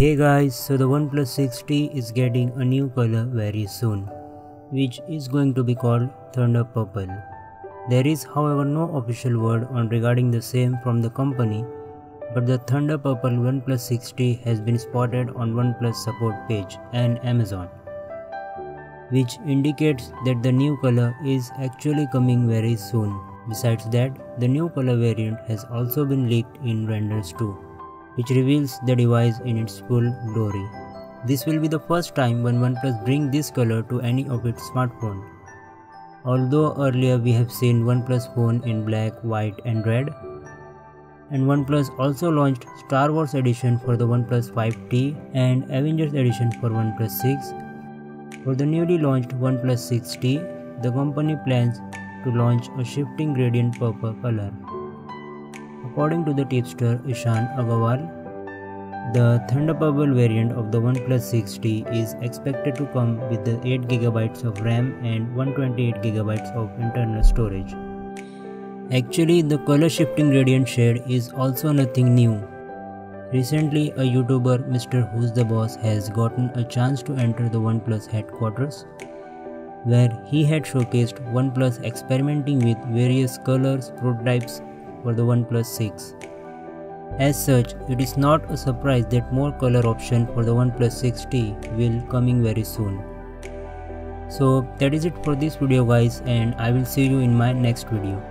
Hey guys, so the OnePlus 6T is getting a new color very soon, which is going to be called Thunder Purple. There is however no official word on regarding the same from the company, but the Thunder Purple OnePlus 6T has been spotted on OnePlus support page and Amazon, which indicates that the new color is actually coming very soon. Besides that, the new color variant has also been leaked in renders too which reveals the device in its full glory. This will be the first time when OnePlus bring this color to any of its smartphone. Although earlier we have seen OnePlus phone in black, white and red, and OnePlus also launched Star Wars edition for the OnePlus 5T and Avengers edition for OnePlus 6. For the newly launched OnePlus 6T, the company plans to launch a shifting gradient purple color. According to the tipster Ishan Agarwal, the Thunder Purple variant of the OnePlus 6T is expected to come with the 8GB of RAM and 128GB of internal storage. Actually, the color shifting gradient shade is also nothing new. Recently, a YouTuber, Mr. Who's the Boss, has gotten a chance to enter the OnePlus headquarters, where he had showcased OnePlus experimenting with various colors, prototypes, for the OnePlus 6. As such, it is not a surprise that more color option for the OnePlus 6T will coming very soon. So that is it for this video guys and I will see you in my next video.